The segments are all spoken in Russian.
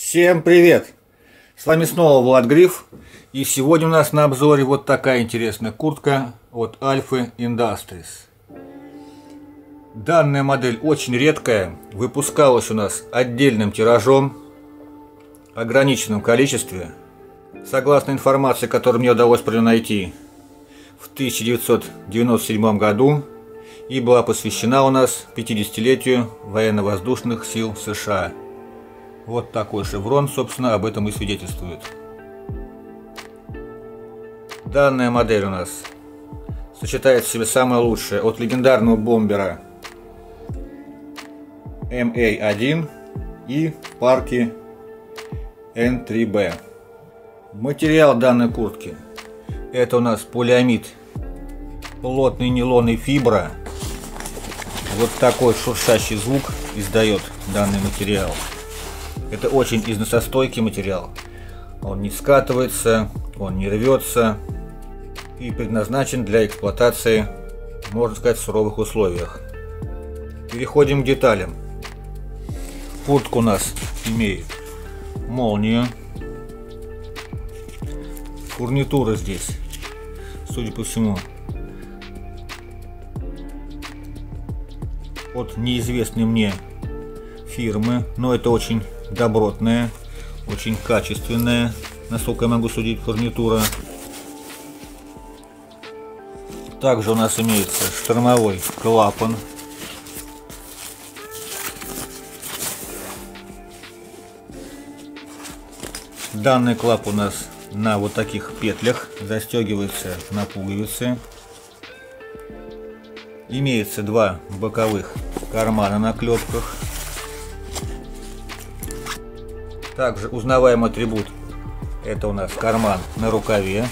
Всем привет! С вами снова Влад Гриф. И сегодня у нас на обзоре вот такая интересная куртка от Alpha Industries. Данная модель очень редкая, выпускалась у нас отдельным тиражом, ограниченном количестве. Согласно информации, которую мне удалось найти в 1997 году и была посвящена у нас 50-летию военно-воздушных сил США. Вот такой шеврон, собственно, об этом и свидетельствует. Данная модель у нас сочетает в себе самое лучшее от легендарного бомбера MA-1 и парки N3B. Материал данной куртки это у нас полиамид плотный нейлон и фибра вот такой шуршащий звук издает данный материал. Это очень износостойкий материал. Он не скатывается, он не рвется и предназначен для эксплуатации, можно сказать, в суровых условиях. Переходим к деталям. Куртка у нас имеет молнию. Фурнитура здесь, судя по всему, от неизвестной мне фирмы, но это очень добротная, очень качественная, насколько я могу судить, фурнитура. Также у нас имеется штормовой клапан. Данный клапан у нас на вот таких петлях застегивается на пуговицы. Имеется два боковых кармана на клепках. Также узнаваемый атрибут это у нас карман на рукаве.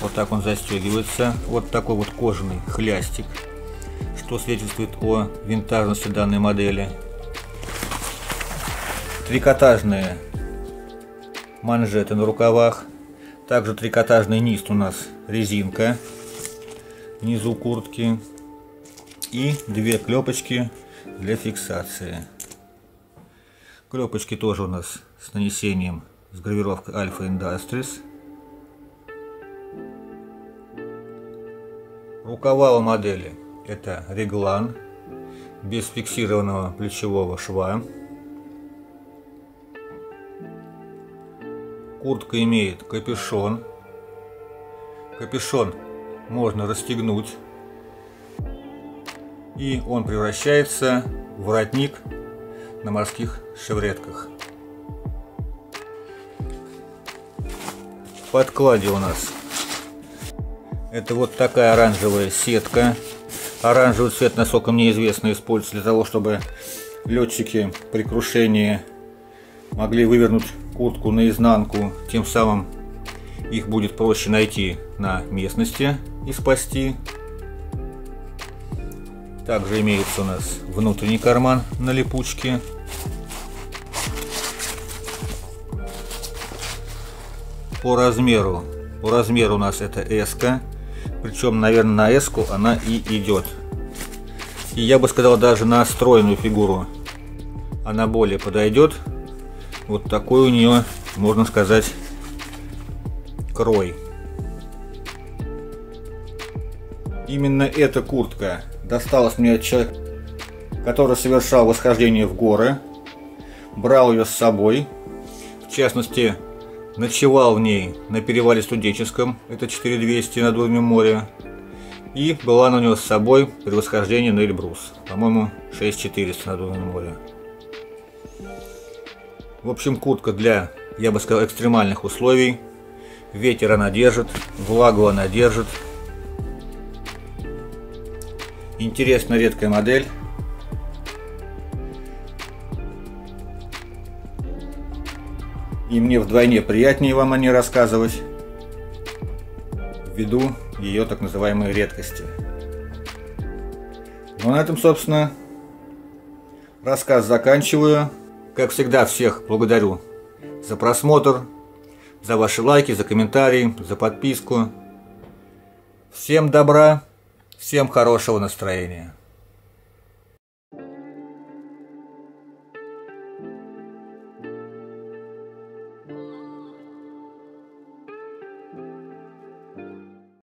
Вот так он застегивается. Вот такой вот кожаный хлястик, что свидетельствует о винтажности данной модели. Трикотажные манжеты на рукавах. Также трикотажный низ у нас резинка внизу куртки и две клепочки для фиксации. Клепочки тоже у нас с нанесением с гравировкой Alpha Industries. Рукава у модели это реглан без фиксированного плечевого шва. Куртка имеет капюшон. Капюшон можно расстегнуть и он превращается в воротник на морских шевретках. Подкладе у нас это вот такая оранжевая сетка. Оранжевый цвет, насколько мне известно, используется для того, чтобы летчики при крушении могли вывернуть куртку наизнанку, тем самым их будет проще найти на местности и спасти также имеется у нас внутренний карман на липучке. По размеру, по размеру у нас это S, причем, наверное, на S она и идет. И я бы сказал, даже на стройную фигуру она более подойдет. Вот такой у нее, можно сказать, крой. Именно эта куртка досталась мне от человека, который совершал восхождение в горы, брал ее с собой, в частности, ночевал в ней на перевале Студенческом, это 4200 над уровнем моря, и была на него с собой при восхождении на Эльбрус, по-моему, 6400 над уровнем моря. В общем, куртка для, я бы сказал, экстремальных условий. Ветер она держит, влагу она держит, Интересная редкая модель. И мне вдвойне приятнее вам о ней рассказывать, ввиду ее так называемой редкости. Ну, на этом, собственно, рассказ заканчиваю. Как всегда, всех благодарю за просмотр, за ваши лайки, за комментарии, за подписку. Всем добра! Всем хорошего настроения.